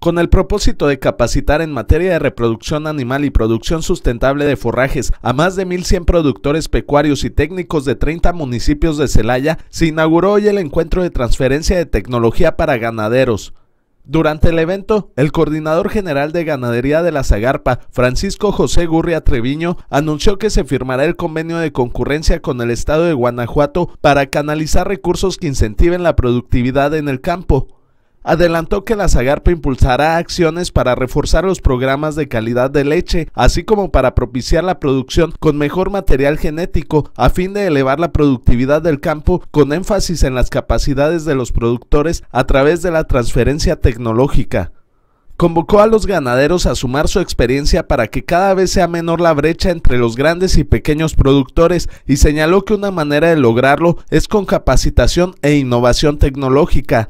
Con el propósito de capacitar en materia de reproducción animal y producción sustentable de forrajes a más de 1.100 productores pecuarios y técnicos de 30 municipios de Celaya, se inauguró hoy el encuentro de transferencia de tecnología para ganaderos. Durante el evento, el coordinador general de ganadería de la Zagarpa, Francisco José Gurria Treviño, anunció que se firmará el convenio de concurrencia con el estado de Guanajuato para canalizar recursos que incentiven la productividad en el campo. Adelantó que la Zagarpa impulsará acciones para reforzar los programas de calidad de leche, así como para propiciar la producción con mejor material genético, a fin de elevar la productividad del campo con énfasis en las capacidades de los productores a través de la transferencia tecnológica. Convocó a los ganaderos a sumar su experiencia para que cada vez sea menor la brecha entre los grandes y pequeños productores y señaló que una manera de lograrlo es con capacitación e innovación tecnológica,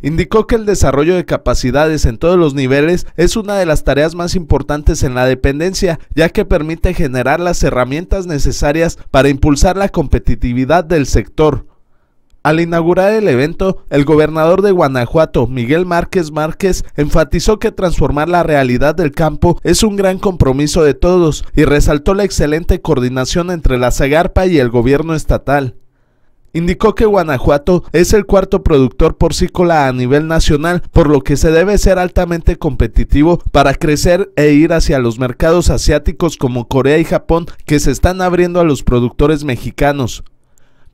Indicó que el desarrollo de capacidades en todos los niveles es una de las tareas más importantes en la dependencia, ya que permite generar las herramientas necesarias para impulsar la competitividad del sector. Al inaugurar el evento, el gobernador de Guanajuato, Miguel Márquez Márquez, enfatizó que transformar la realidad del campo es un gran compromiso de todos y resaltó la excelente coordinación entre la Zagarpa y el gobierno estatal. Indicó que Guanajuato es el cuarto productor porcícola a nivel nacional, por lo que se debe ser altamente competitivo para crecer e ir hacia los mercados asiáticos como Corea y Japón que se están abriendo a los productores mexicanos.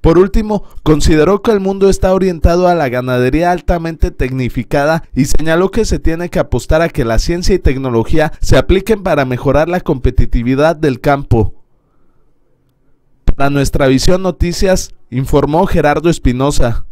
Por último, consideró que el mundo está orientado a la ganadería altamente tecnificada y señaló que se tiene que apostar a que la ciencia y tecnología se apliquen para mejorar la competitividad del campo. Para nuestra visión noticias, informó Gerardo Espinosa.